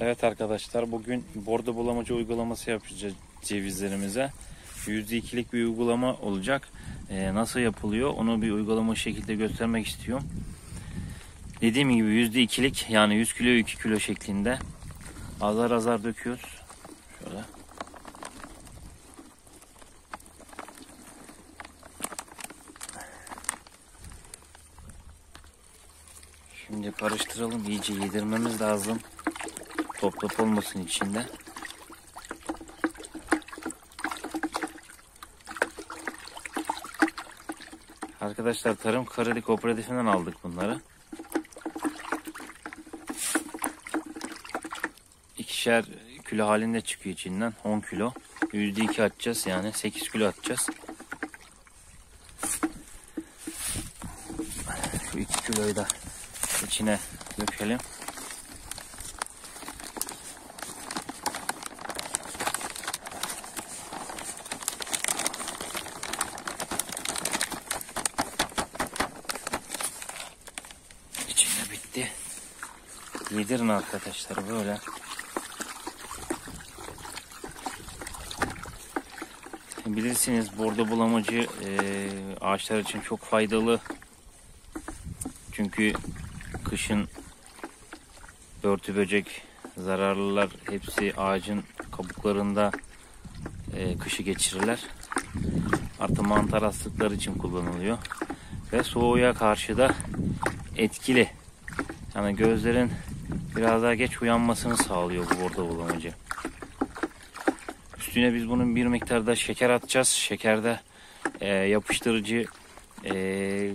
Evet arkadaşlar bugün bordo bulamacı uygulaması yapacağız cevizlerimize. %2'lik bir uygulama olacak. Ee, nasıl yapılıyor onu bir uygulama şekilde göstermek istiyorum. Dediğim gibi %2'lik yani 100 kilo 2 kilo şeklinde azar azar döküyoruz. Şöyle. Şimdi karıştıralım iyice yedirmemiz lazım. Top top olmasın içinde. Arkadaşlar Tarım Kredi Kooperatifinden aldık bunları. İkişer kilo halinde çıkıyor içinden. 10 kilo. %2 atacağız yani 8 kilo atacağız. Şu 2 kiloyu da içine dökelim. İçine bitti. Yedirin arkadaşlar böyle. Bilirsiniz bordo bulamacı e, ağaçlar için çok faydalı. Çünkü kışın örtü böcek zararlılar hepsi ağacın kabuklarında e, kışı geçirirler. Artı mantar hastalıkları için kullanılıyor. Ve soğuğa karşı da etkili. Yani gözlerin biraz daha geç uyanmasını sağlıyor bu bordo bulamacı. Üstüne biz bunun bir miktarda şeker atacağız. Şekerde e, yapıştırıcı e,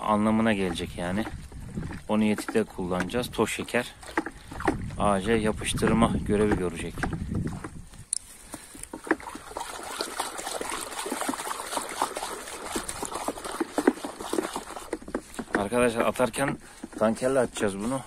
anlamına gelecek yani. O niyeti de kullanacağız. Toz şeker ağaca yapıştırma görevi görecek. Arkadaşlar atarken tankerle atacağız bunu.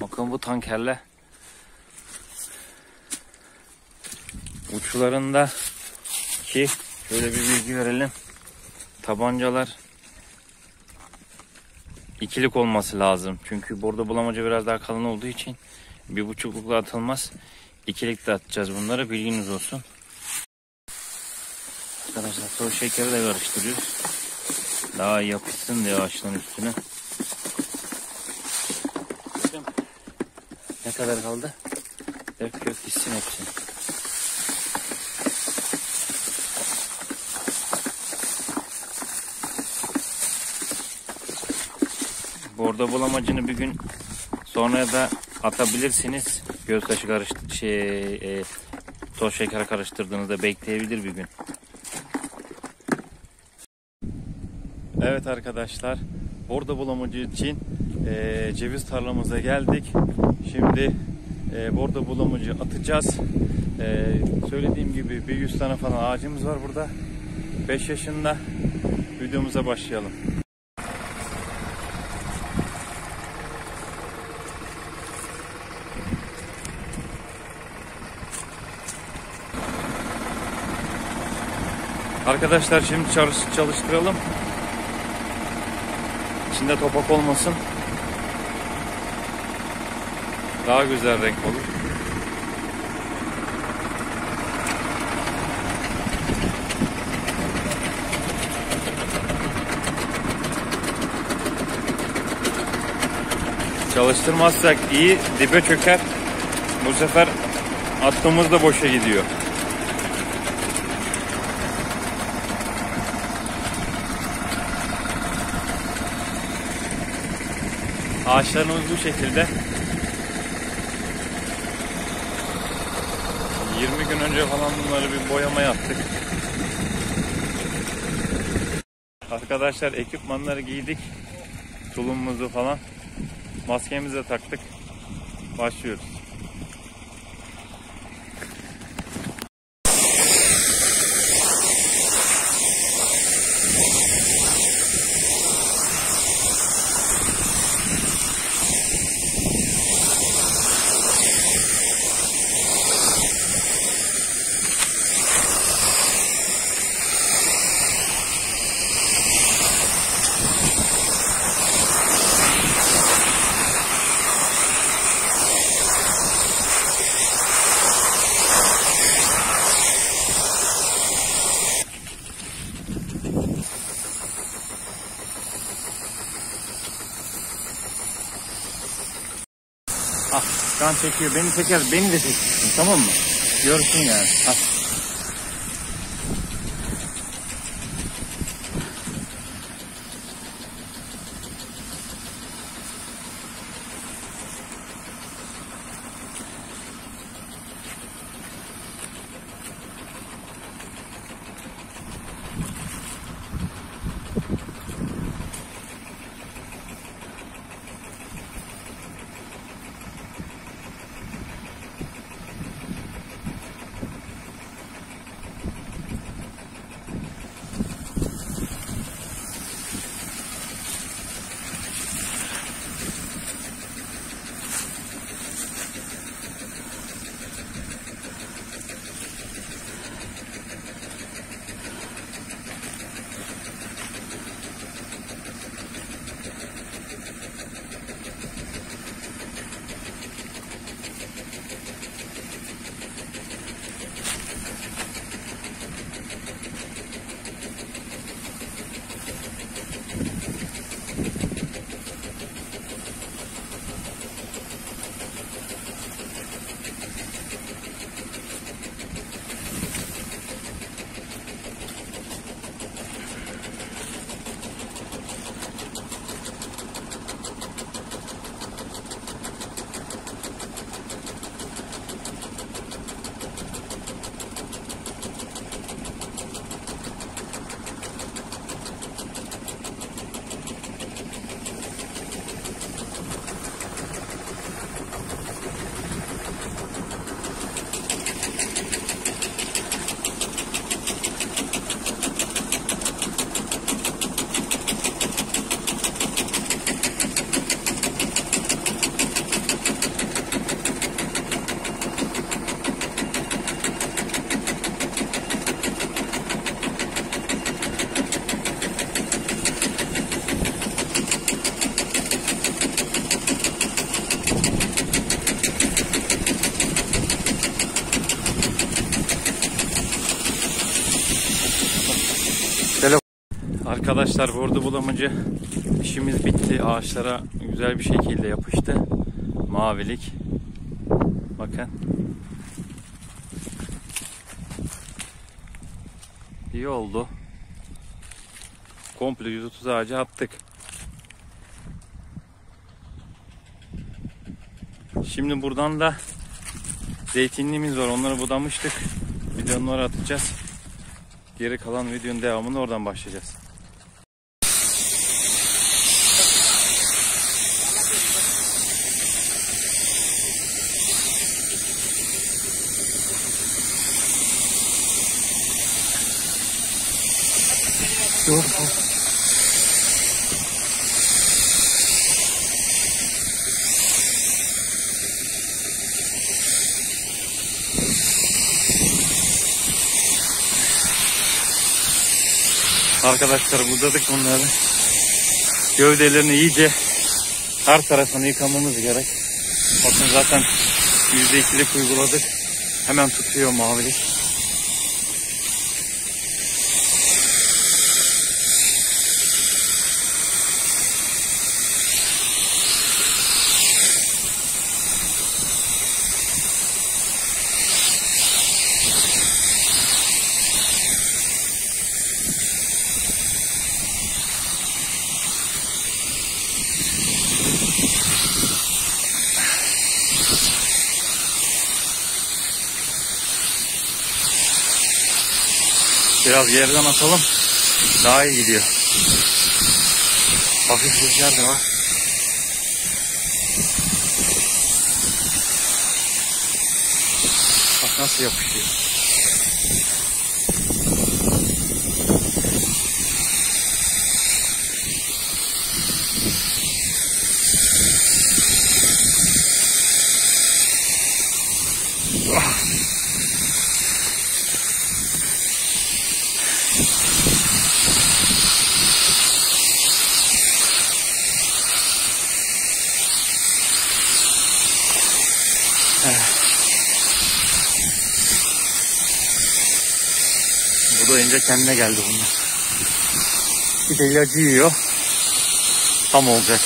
Bakın bu tankerle uçlarında ki şöyle bir bilgi verelim. Tabancalar ikilik olması lazım. Çünkü burada bulamaca biraz daha kalın olduğu için bir buçuklukla atılmaz. İkilik de atacağız bunları bilginiz olsun. Arkadaşlar toz şekeri de karıştırıyoruz. Daha yapışsın diye ağaçların üstüne. Ne kadar kaldı? Dök dök gitsin hepsini. Bordo bulamacını bir gün sonra da atabilirsiniz. Göz taşı karıştı şey e, toz şeker karıştırdığınızda bekleyebilir bir gün. Evet arkadaşlar, bordo bulamacı için e, ceviz tarlamıza geldik. Şimdi e, bordo bulamacı atacağız. E, söylediğim gibi bir 100 tane falan ağacımız var burada. 5 yaşında. Videomuza başlayalım. Arkadaşlar şimdi çalış çalıştıralım. İçinde topak olmasın. Daha güzel renk olur. Çalıştırmazsak iyi dibe çöker. Bu sefer attığımız da boşa gidiyor. Ağaçlarımız bu şekilde. 20 gün önce falan bunları bir boyama yaptık. Arkadaşlar ekipmanları giydik. Tulumumuzu falan. Maskemizi de taktık. Başlıyoruz. Al. Şu çekiyor. Beni çeker. Beni de çeksin. Tamam mı? Görsün yani. Al. Arkadaşlar vurdu bulamacı işimiz bitti. Ağaçlara güzel bir şekilde yapıştı. Mavilik. Bakın. İyi oldu. Komple 130 ağacı attık. Şimdi buradan da zeytinliğimiz var. Onları budamıştık. Bir de onları atacağız. Geri kalan videonun devamını oradan başlayacağız. Dur. Arkadaşlar budadık bunları. Gövdelerini iyice her tarafını yıkamamız gerek. Bakın zaten %2'lik uyguladık. Hemen tutuyor mavilik. Biraz yerden atalım. Daha iyi gidiyor. Hafif rüzgar da var. Bak nasıl yapışıyor. Bu da önce kendine geldi bunlar. Bir de yiyor. Tam olacak.